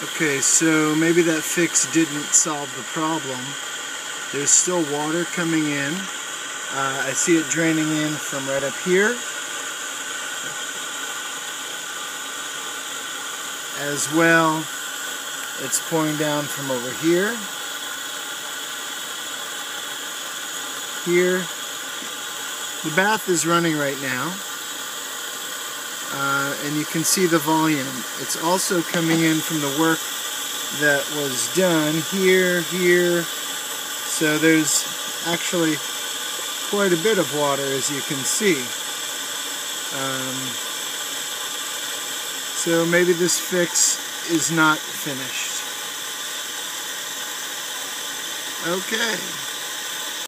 Okay, so maybe that fix didn't solve the problem. There's still water coming in. Uh, I see it draining in from right up here. As well, it's pouring down from over here. Here. The bath is running right now uh, and you can see the volume. It's also coming in from the work that was done here, here. So there's actually quite a bit of water as you can see. Um, so maybe this fix is not finished. Okay.